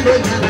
Good.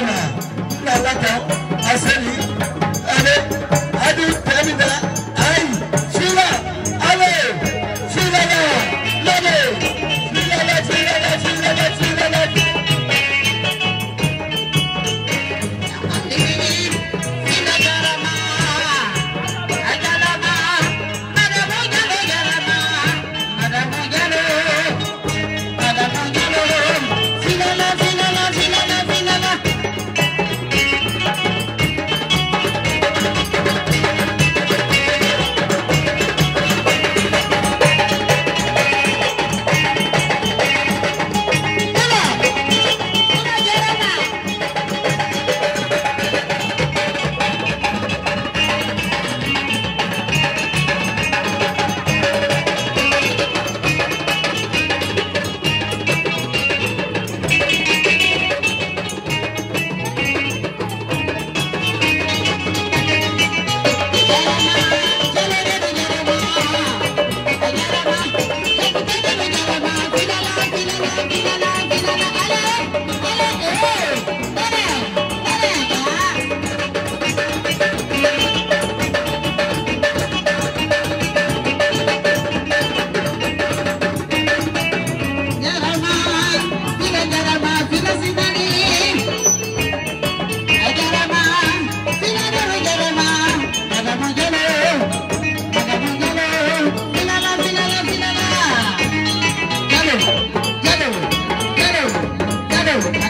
Nah, Now, what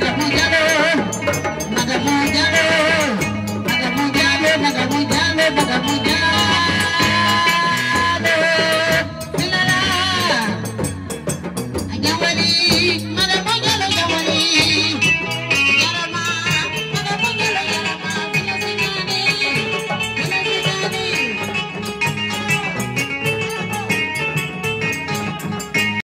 Yeah, yeah, yeah.